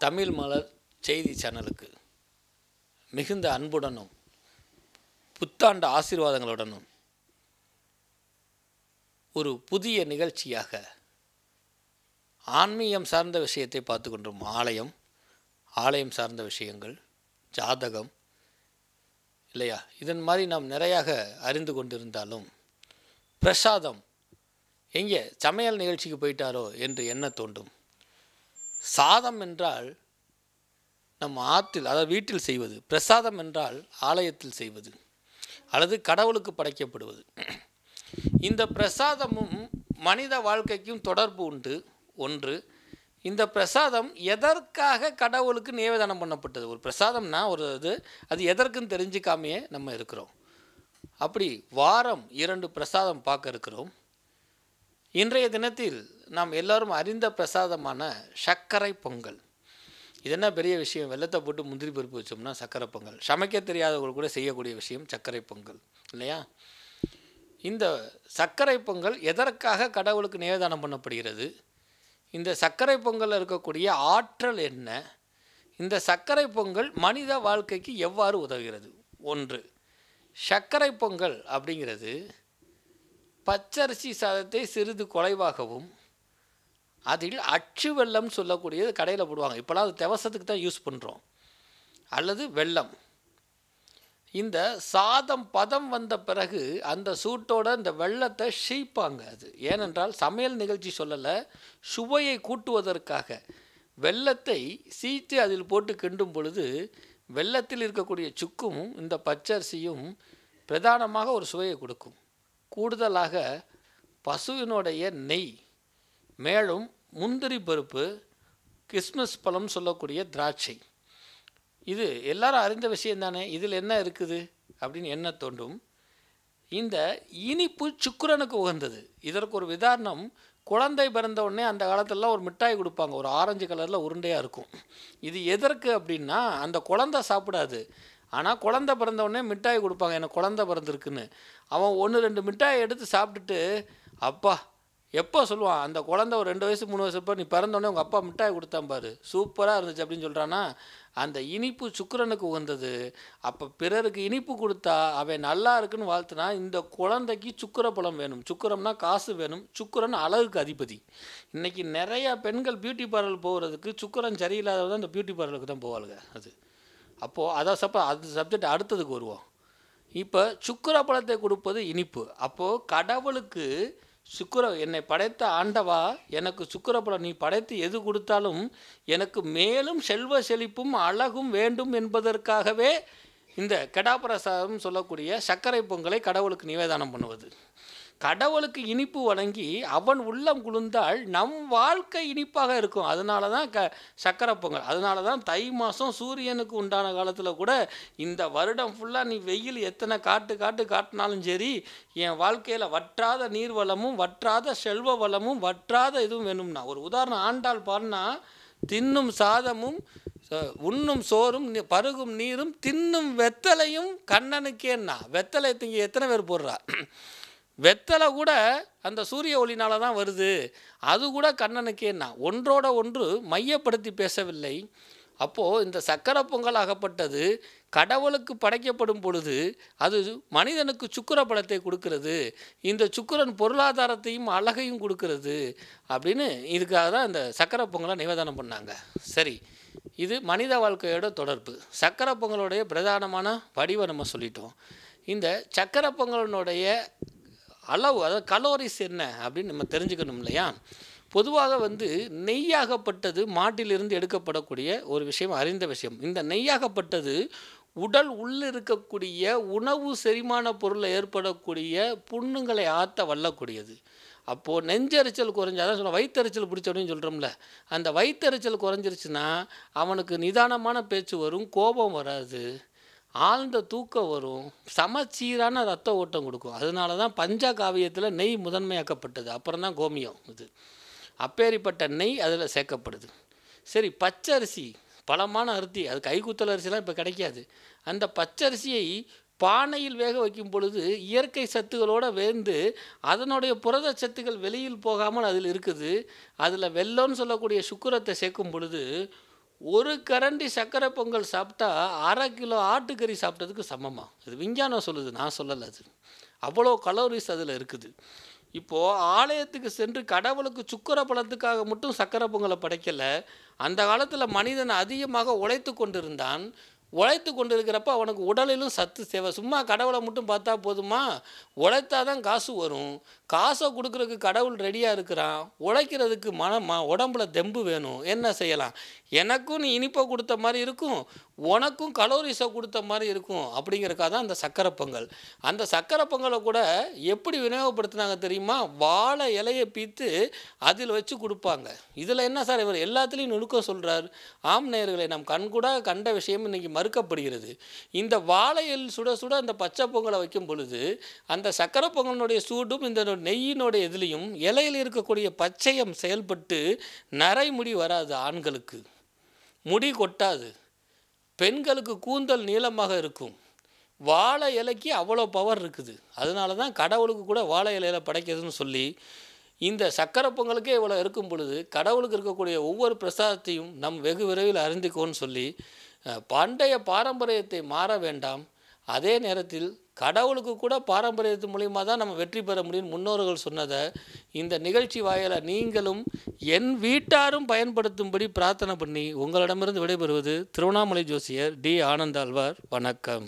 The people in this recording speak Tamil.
தமிழ் மலர் செய்தி சேனலுக்கு மிகுந்த அன்புடனும் புத்தாண்டு ஆசீர்வாதங்களுடனும் ஒரு புதிய நிகழ்ச்சியாக ஆன்மீகம் சார்ந்த விஷயத்தை பார்த்து கொண்டோம் ஆலயம் ஆலயம் சார்ந்த விஷயங்கள் ஜாதகம் இல்லையா? இதன் மாதிரி நாம் நிறையாக அறிந்து கொண்டிருந்தாலும் பிரசாதம் எங்கே சமையல் நிகழ்ச்சிக்கு போயிட்டாரோ என்று எண்ண தோண்டும் சாதம் என்றால் நம் ஆற்றில் அதாவது வீட்டில் செய்வது. பிரசாதம் என்றால் ஆலயத்தில் செய்வது. அல்லது கடவுளுக்கு படைக்கப்படுவது. இந்த பிரசாதமும் மனித வாழ்க்கைக்கும் தொடர்பு உண்டு. ஒன்று இந்த பிரசாதம் எதற்காக கடவுளுக்கு நிவேதனம் பண்ணப்பட்டது? ஒரு பிரசாதம்னா ஒரு இது அது எதற்குன்னு தெரிஞ்சுக்காமையே நம்ம இருக்கிறோம். அப்படி வாரம் இரண்டு பிரசாதம் பார்க்க இருக்கிறோம். இன்றைய தினத்தில் நாம் எல்லோரும் அறிந்த பிரசாதமான சர்க்கரை பொங்கல். இது என்ன பெரிய விஷயம்? வெள்ளத்தை போட்டு முந்திரி பருப்பு வச்சோம்னா சர்க்கரை பொங்கல். சமைக்க தெரியாதவர்கள் கூட செய்யக்கூடிய விஷயம் சர்க்கரை பொங்கல். இல்லையா? இந்த சர்க்கரை பொங்கல் எதற்காக கடவுளுக்கு நிவேதானம் பண்ணப்படுகிறது? இந்த சர்க்கரை பொங்கலில் இருக்கக்கூடிய ஆற்றல் என்ன? இந்த சர்க்கரை பொங்கல் மனித வாழ்க்கைக்கு எவ்வாறு உதவுகிறது? ஒன்று சர்க்கரை பொங்கல் அப்படிங்கிறது பச்சரிசி சாதத்தை சிறிது குறைவாகவும் அதில் அச்சு வெள்ளம் சொல்லக்கூடியது கடையில் போடுவாங்க. இப்போலாம் அது திவசத்துக்கு தான் யூஸ் பண்ணுறோம் அல்லது வெல்லம் இந்த சாதம் பதம் வந்த பிறகு அந்த சூட்டோட இந்த வெள்ளத்தை ஷீப்பாங்க அது. ஏனென்றால் சமையல் நிகழ்ச்சி சொல்லலை சுவையை கூட்டுவதற்காக. வெள்ளத்தை சீத்து அதில் போட்டு கிண்டும் பொழுது வெள்ளத்தில் இருக்கக்கூடிய சுக்கும் இந்த பச்சரிசியும் பிரதானமாக ஒரு சுவையை கொடுக்கும். கூடுதலாக பசுவினுடைய நெய் மேலும் முந்திரி பருப்பு கிறிஸ்மஸ் பழம் சொல்லக்கூடிய திராட்சை. இது எல்லாரும் அறிந்த விஷயம் தானே? இதில் என்ன இருக்குது? அப்படின்னு என்ன தோன்றும்? இந்த இனிப்பு சுக்கிரனுக்கு உகந்தது. இதற்கு ஒரு உதாரணம் குழந்தை பிறந்த உடனே அந்த காலத்திலலாம் ஒரு மிட்டாய் கொடுப்பாங்க. ஒரு ஆரஞ்சு கலரில் உருண்டையாக இருக்கும். இது எதற்கு அப்படின்னா அந்த குழந்தை சாப்பிடாது. ஆனால் குழந்த பிறந்த உடனே மிட்டாய் கொடுப்பாங்க. எனக்கு குழந்த பிறந்திருக்குன்னு. அவன் ஒன்று ரெண்டு மிட்டாயை எடுத்து சாப்பிட்டுட்டு அப்பா எப்போ சொல்லுவான் அந்த குழந்தை ஒரு ரெண்டு வயசு மூணு வயசு இப்போ நீ பிறந்தோடனே உங்கள் அப்பா மிட்டாய் கொடுத்தான் பாரு சூப்பராக இருந்துச்சு அப்படின்னு சொல்கிறான்னா அந்த இனிப்பு சுக்கிரனுக்கு உகந்தது. அப்போ பிறருக்கு இனிப்பு கொடுத்தா அவன் நல்லா இருக்குன்னு வாழ்த்துனா இந்த குழந்தைக்கு சுக்கிர பழம் வேணும். சுக்கரம்னா காசு வேணும். சுக்கரன் அழகுக்கு அதிபதி. இன்றைக்கி நிறையா பெண்கள் பியூட்டி பார்லர் போகிறதுக்கு சுக்கிரன் சரியில்லாதவங்க அந்த பியூட்டி பார்லருக்கு தான் போவாளுங்க அது. அப்போது அதை சப்ப அது சப்ஜெக்ட் அடுத்ததுக்கு வருவோம். இப்போ சுக்கிர பழத்தை கொடுப்பது இனிப்பு. அப்போது கடவுளுக்கு சுக்கிர என்னை படைத்த ஆண்டவா எனக்கு சுக்கிரபலம் நீ படைத்து எது கொடுத்தாலும் எனக்கு மேலும் செல்வ செழிப்பும் அழகும் வேண்டும் என்பதற்காகவே இந்த கெடாபிரசாதம் சொல்லக்கூடிய சர்க்கரை பொங்கலை கடவுளுக்கு நிவேதானம் பண்ணுவது. கடவுளுக்கு இனிப்பு வழங்கி அவன் உள்ளம் குளிர்ந்தால் நம் வாழ்க்கை இனிப்பாக இருக்கும். அதனால தான் க சக்கரை பொங்கல். அதனால தான் தை மாதம் சூரியனுக்கு உண்டான காலத்தில் கூட இந்த வருடம் ஃபுல்லாக நீ வெயில் எத்தனை காட்டு காட்டு காட்டினாலும் சரி என் வாழ்க்கையில் வற்றாத நீர் வளமும் வற்றாத செல்வ வளமும் வற்றாத இதுவும் வேணும்னா ஒரு உதாரணம் ஆண்டாள் பாடினா தின்னும் சாதமும் உண்ணும் சோறும் பருகும் நீரும் தின்னும் வெத்தலையும் கண்ணனுக்கேன்னா வெத்தலை திங்க எத்தனை பேர் போடுறா? வெத்தலை கூட அந்த சூரிய ஒளினால தான் வருது. அது கூட கண்ணனுக்கேன்னா ஒன்றோட ஒன்று மையப்படுத்தி பேசவில்லை. அப்போது இந்த சக்கரை பொங்கல் ஆகப்பட்டது கடவுளுக்கு படைக்கப்படும் பொழுது அது மனிதனுக்கு சுக்கர பலத்தை கொடுக்கிறது. இந்த சுக்கரன் பொருளாதாரத்தையும் அழகையும் கொடுக்கிறது அப்படின்னு இதுக்காக தான் இந்த சக்கரை பொங்கலை நிவேதனம் பண்ணாங்க. சரி இது மனித வாழ்க்கையோட தொடர்பு. சக்கரை பொங்கலுடைய பிரதானமான வடிவை நம்ம சொல்லிட்டோம். இந்த சக்கர பொங்கலினுடைய அளவு அதாவது கலோரிஸ் என்ன அப்படின்னு நம்ம தெரிஞ்சுக்கணும் இல்லையா? பொதுவாக வந்து நெய்யாகப்பட்டது மாட்டிலிருந்து எடுக்கப்படக்கூடிய ஒரு விஷயம் அறிந்த விஷயம். இந்த நெய்யாகப்பட்டது உடல் உள்ளே இருக்கக்கூடிய உணவு செரிமான பொருளில் ஏற்படக்கூடிய புண்ணுங்களை ஆற்ற வல்லக்கூடியது. அப்போது நெஞ்சரிச்சல் குறைஞ்சாதான் சொல்ல வயிற்றெரிச்சல் பிடிச்சோன்னு சொல்கிறோம்ல அந்த வயிற்றெரிச்சல் குறைஞ்சிருச்சுன்னா அவனுக்கு நிதானமான பேச்சு வரும் கோபம் வராது. ஆழ்ந்த தூக்கம் வரும் சமச்சீரான ரத்த ஓட்டம் கொடுக்கும். அதனால தான் பஞ்சகாவியத்தில் நெய் முதன்மையாக்கப்பட்டது. அப்புறம் தான் கோமியம் இது. அப்பேரிப்பட்ட நெய் அதில் சேர்க்கப்படுது. சரி பச்சரிசி பலமான அரிசி அது கைக்குத்தல் அரிசிலாம் இப்போ கிடைக்காது. அந்த பச்சரிசியை பானையில் வேக வைக்கும் பொழுது இயற்கை சத்துகளோடு வேந்து அதனுடைய புரத சத்துக்கள் வெளியில் போகாமல் அதில் இருக்குது. அதில் வெல்லம்னு சொல்லக்கூடிய சுக்கிரத்தை சேர்க்கும் பொழுது ஒரு கரண்டி சர்க்கரை பொங்கல் சாப்பிட்டா அரை கிலோ ஆட்டுக்கறி சாப்பிட்டதுக்கு சமமாக இது விஞ்ஞானம் சொல்லுது நான் சொல்லலை அது. அவ்வளோ கலோரிஸ் அதில் இருக்குது. இப்போது ஆலயத்துக்கு சென்று கடவுளுக்கு சுக்கர பழத்துக்காக மட்டும் சக்கரை பொங்கலை படைக்கலை அந்த காலத்தில் மனிதன் அதிகமாக உழைத்து கொண்டிருந்தான். உழைத்து கொண்டு இருக்கிறப்ப அவனுக்கு உடலிலும் சத்து தேவை சும்மா கடவுளை மட்டும் பார்த்தா போதுமா? உழைத்தா தான் காசு வரும். காசை கொடுக்குறதுக்கு கடவுள் ரெடியாக இருக்கிறான். உழைக்கிறதுக்கு மனமா உடம்புல தெம்பு வேணும். என்ன செய்யலாம்? எனக்கும் நீ இனிப்பை கொடுத்த மாதிரி இருக்கும். உனக்கும் கலோரிஸை கொடுத்த மாதிரி இருக்கும். அப்படிங்கிறக்காக தான் அந்த சக்கரை பொங்கல். அந்த சக்கரை பொங்கலை கூட எப்படி விநியோகப்படுத்தினாங்க தெரியுமா? வாழை இலையை பீத்து அதில் வச்சு கொடுப்பாங்க. இதில் என்ன சார் இவர் எல்லாத்துலேயும் நுணுக்கம் சொல்கிறார் ஆம் நேயர்களை நாம் கண்கூட கண்ட விஷயம் இன்றைக்கி மறுக்கப்படுகிறது. இந்த வாழையில் சுட சுட அந்த பச்சை பொங்கலை வைக்கும் பொழுது அந்த சக்கரை பொங்கலினுடைய சூடும் இந்த நெய்யினுடைய இதுலேயும் இலையில் இருக்கக்கூடிய பச்சையம் செயல்பட்டு நரைமுடி வராது ஆண்களுக்கு. முடி கொட்டாது. பெண்களுக்கு கூந்தல் நீளமாக இருக்கும். வாழை இலைக்கு அவ்வளோ பவர் இருக்குது. அதனால தான் கடவுளுக்கு கூட வாழை இலையில படைக்கிறதுன்னு சொல்லி இந்த சக்கரை பொங்கலுக்கே இவ்வளோ இருக்கும் பொழுது கடவுளுக்கு இருக்கக்கூடிய ஒவ்வொரு பிரசாதத்தையும் நம் வெகு விரைவில் அறிந்துக்கோன்னு சொல்லி பண்டைய பாரம்பரியத்தை மாற வேண்டாம். அதே நேரத்தில் கடவுளுக்கு கூட பாரம்பரியத்து மூலியமாக தான் நம்ம வெற்றி பெற முடியும் முன்னோர்கள் சொன்னதை இந்த நிகழ்ச்சி வாயில நீங்களும் என் வீட்டாரும் பயன்படுத்தும்படி பிரார்த்தனை பண்ணி உங்களிடமிருந்து விடைபெறுவது திருவண்ணாமலை ஜோசியர் டி ஆனந்தாழ்வார் வணக்கம்.